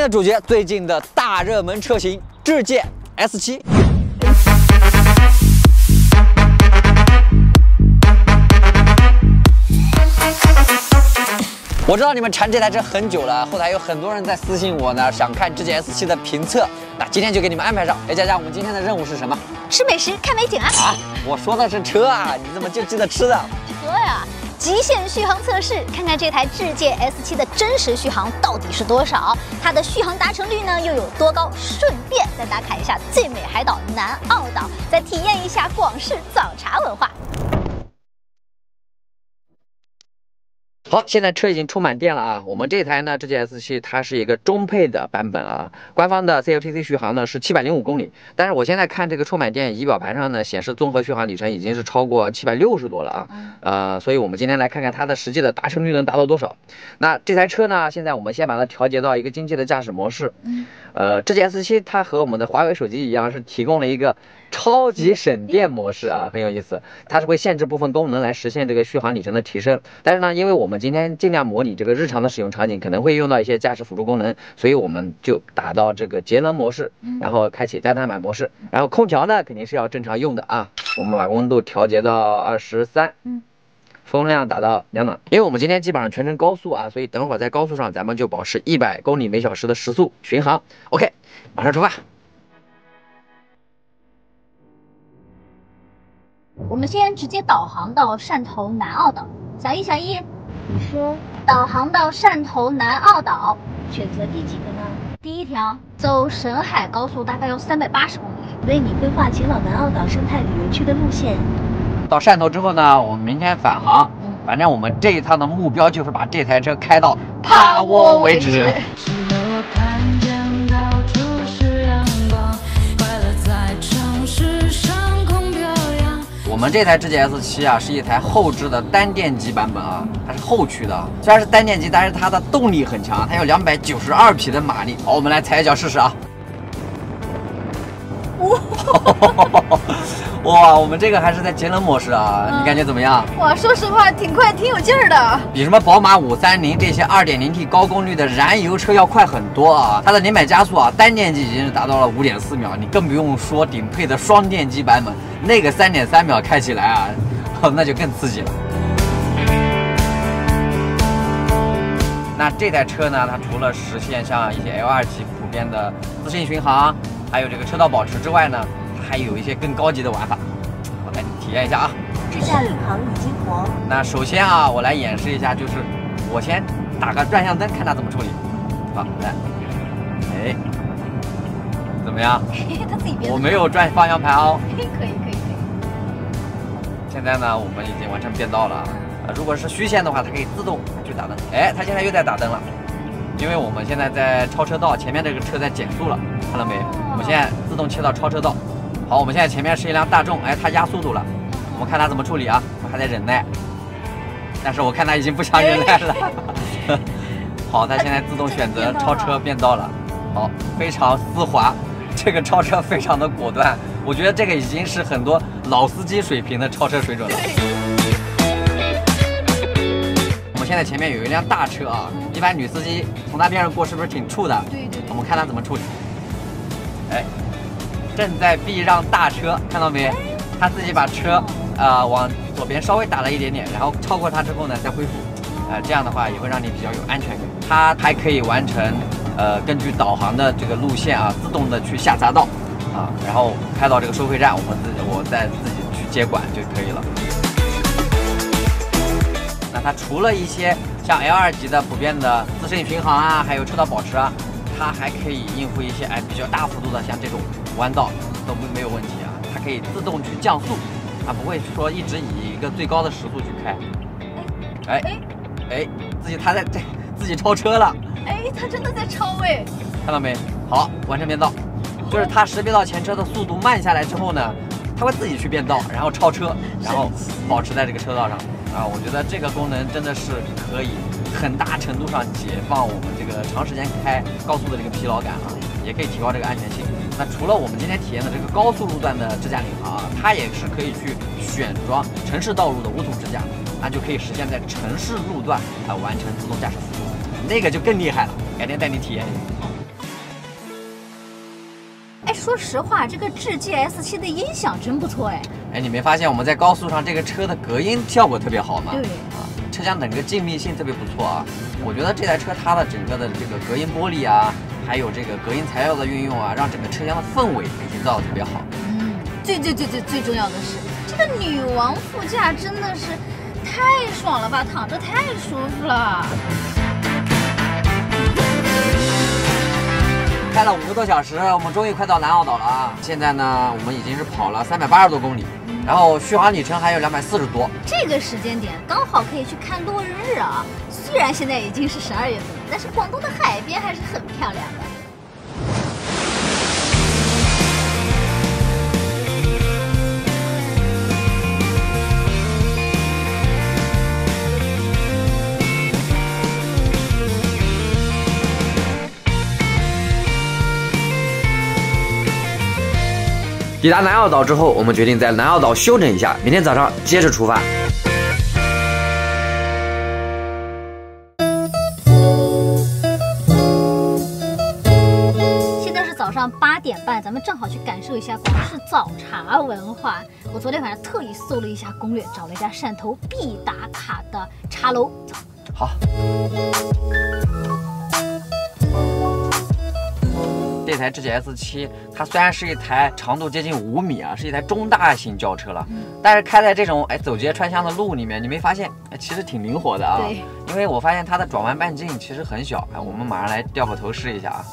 天的主角，最近的大热门车型智界 S7。我知道你们馋这台车很久了，后台有很多人在私信我呢，想看智界 S7 的评测。那今天就给你们安排上。哎，佳佳，我们今天的任务是什么？吃美食，看美景啊！啊，我说的是车啊，你怎么就记得吃的？车呀！极限续航测试，看看这台智界 S7 的真实续航到底是多少？它的续航达成率呢又有多高？顺便再打卡一下最美海岛南澳岛，再体验一下广式早茶文化。好，现在车已经充满电了啊！我们这台呢，智界 S7 它是一个中配的版本啊，官方的 CLTC 续航呢是七百零五公里，但是我现在看这个充满电仪表盘上呢显示综合续航里程已经是超过七百六十多了啊，呃，所以我们今天来看看它的实际的达成率能达到多少。那这台车呢，现在我们先把它调节到一个经济的驾驶模式，呃，智界 S7 它和我们的华为手机一样，是提供了一个。超级省电模式啊，很有意思，它是会限制部分功能来实现这个续航里程的提升。但是呢，因为我们今天尽量模拟这个日常的使用场景，可能会用到一些驾驶辅助功能，所以我们就打到这个节能模式，然后开启加碳板模式。然后空调呢肯定是要正常用的啊，我们把温度调节到二十三，嗯，风量打到两档。因为我们今天基本上全程高速啊，所以等会儿在高速上咱们就保持一百公里每小时的时速巡航。OK，马上出发。我们先直接导航到汕头南澳岛。小一，小一，你说导航到汕头南澳岛，选择第几个呢？第一条，走沈海高速，大概要三百八十公里。为你规划前往南澳岛生态旅游区的路线。到汕头之后呢，我们明天返航。反正我们这一趟的目标就是把这台车开到趴窝为止。们这台智界 S7 啊，是一台后置的单电机版本啊，它是后驱的。虽然是单电机，但是它的动力很强，它有两百九十二匹的马力。好，我们来踩一脚试试啊。哇，我们这个还是在节能模式啊，你感觉怎么样？哇，说实话挺快，挺有劲儿的，比什么宝马五三零这些二点零 T 高功率的燃油车要快很多啊！它的零百加速啊，单电机已经是达到了五点四秒，你更不用说顶配的双电机版本，那个三点三秒开起来啊，那就更刺激了。那这台车呢，它除了实现像一些 L 二级普遍的自适应巡航，还有这个车道保持之外呢？还有一些更高级的玩法，我带你体验一下啊！智驾领航已经活。那首先啊，我来演示一下，就是我先打个转向灯，看它怎么处理。好，来，哎，怎么样？它自己变。我没有转方向盘哦。可以可以可以。现在呢，我们已经完成变道了啊。如果是虚线的话，它可以自动去打灯。哎，它现在又在打灯了，因为我们现在在超车道，前面这个车在减速了，看到没？我们现在自动切到超车道。好，我们现在前面是一辆大众，哎，它压速度了，我们看它怎么处理啊？我还在忍耐，但是我看它已经不想忍耐了。好，它现在自动选择超车变道了，好，非常丝滑，这个超车非常的果断，我觉得这个已经是很多老司机水平的超车水准了。我们现在前面有一辆大车啊，一般女司机从它边上过是不是挺怵的？对对。我们看它怎么处理，哎。正在避让大车，看到没？他自己把车，呃，往左边稍微打了一点点，然后超过他之后呢，再恢复，呃，这样的话也会让你比较有安全感。它还可以完成，呃，根据导航的这个路线啊，自动的去下匝道，啊，然后开到这个收费站，我们自己我再自己去接管就可以了。那它除了一些像 L 二级的普遍的自适应巡航啊，还有车道保持啊，它还可以应付一些哎比较大幅度的像这种。弯道都没没有问题啊，它可以自动去降速，它不会说一直以一个最高的时速去开。哎哎哎，自己它在这自己超车了。哎，它真的在超哎，看到没？好，完成变道，就是它识别到前车的速度慢下来之后呢，它会自己去变道，然后超车，然后保持在这个车道上。啊，我觉得这个功能真的是可以很大程度上解放我们这个长时间开高速的这个疲劳感啊，也可以提高这个安全性。那除了我们今天体验的这个高速路段的智驾领航啊，它也是可以去选装城市道路的无阻智驾，那就可以实现在城市路段啊完成自动驾驶辅助，那个就更厉害了。改天带你体验一下。说实话，这个智界 S 七的音响真不错哎。哎，你没发现我们在高速上这个车的隔音效果特别好吗？对啊，车厢整个静谧性特别不错啊。我觉得这台车它的整个的这个隔音玻璃啊，还有这个隔音材料的运用啊，让整个车厢的氛围营造的特别好。嗯，最最最最最重要的是，这个女王副驾真的是太爽了吧，躺着太舒服了。开了五个多小时，我们终于快到南澳岛了啊！现在呢，我们已经是跑了三百八十多公里，然后续航里程还有两百四十多。这个时间点刚好可以去看落日啊！虽然现在已经是十二月份了，但是广东的海边还是抵达南澳岛之后，我们决定在南澳岛休整一下，明天早上接着出发。现在是早上八点半，咱们正好去感受一下广式早茶文化。我昨天晚上特意搜了一下攻略，找了一家汕头必打卡的茶楼。好。这台智界 S 七它虽然是一台长度接近五米啊，是一台中大型轿车了，但是开在这种哎走街串巷的路里面，你没发现哎其实挺灵活的啊。对。因为我发现它的转弯半径其实很小，哎，我们马上来掉个头试一下啊。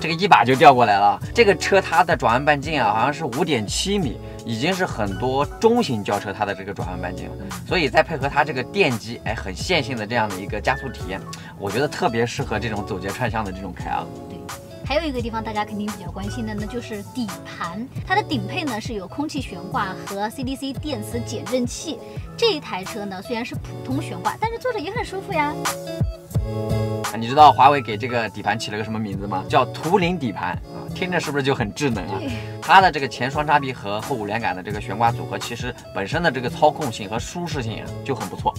这个一把就调过来了。这个车它的转弯半径啊，好像是五点七米。已经是很多中型轿车它的这个转弯半径，所以再配合它这个电机，哎，很线性的这样的一个加速体验，我觉得特别适合这种走街串巷的这种开啊。对，还有一个地方大家肯定比较关心的呢，就是底盘，它的顶配呢是有空气悬挂和 CDC 电磁减震器。这一台车呢虽然是普通悬挂，但是坐着也很舒服呀。你知道华为给这个底盘起了个什么名字吗？叫图灵底盘啊，听着是不是就很智能啊？它的这个前双叉臂和后五连杆的这个悬挂组合，其实本身的这个操控性和舒适性啊就很不错。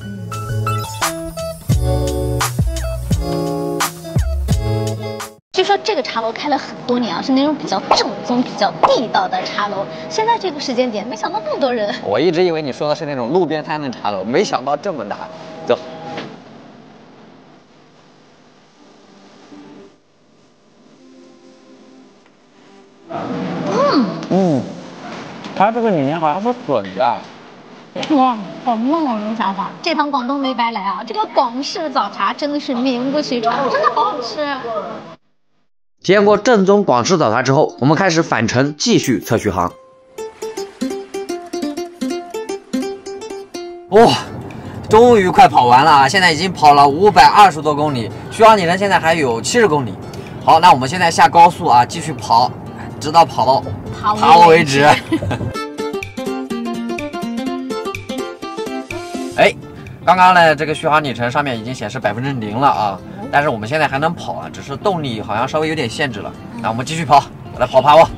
据说这个茶楼开了很多年啊，是那种比较正宗、比较地道的茶楼。现在这个时间点，没想到那么多人。我一直以为你说的是那种路边摊的茶楼，没想到这么大。他这个里面好像是笋的。哇，好梦哦，龙想法，这趟广东没白来啊！这个广式早茶真的是名不虚传，真的好好吃。体验过正宗广式早茶之后，我们开始返程继续测续航。哇，终于快跑完了啊！现在已经跑了五百二十多公里，续航里程现在还有七十公里。好，那我们现在下高速啊，继续跑。直到跑到跑为止。哎，刚刚呢，这个续航里程上面已经显示百分之零了啊，但是我们现在还能跑啊，只是动力好像稍微有点限制了。那我们继续跑，我来跑趴窝。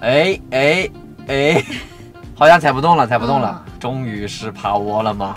哎哎哎，好像踩不动了，踩不动了，终于是趴窝了吗？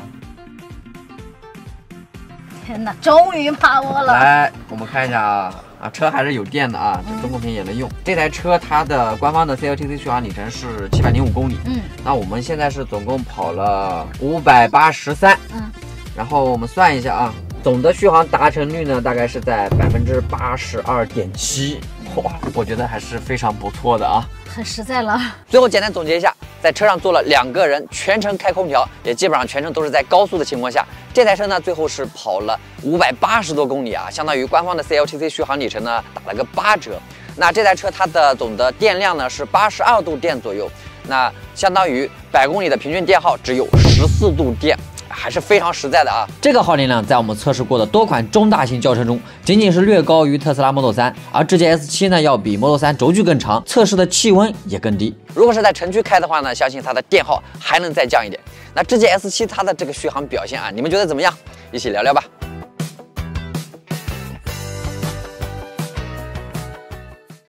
天哪，终于趴窝了！来，我们看一下啊。啊，车还是有电的啊，这中控屏也能用。这台车它的官方的 CLTC 续航里程是七百零五公里。嗯，那我们现在是总共跑了五百八十三。嗯，然后我们算一下啊，总的续航达成率呢，大概是在百分之八十二点七。哇，我觉得还是非常不错的啊。很实在了。最后简单总结一下，在车上坐了两个人，全程开空调，也基本上全程都是在高速的情况下。这台车呢，最后是跑了五百八十多公里啊，相当于官方的 CLTC 续航里程呢打了个八折。那这台车它的总的电量呢是八十二度电左右，那相当于百公里的平均电耗只有十四度电。还是非常实在的啊！这个耗电量在我们测试过的多款中大型轿车中，仅仅是略高于特斯拉 Model 3，而智界 S7 呢，要比 Model 3轴距更长，测试的气温也更低。如果是在城区开的话呢，相信它的电耗还能再降一点。那智界 S7 它的这个续航表现啊，你们觉得怎么样？一起聊聊吧。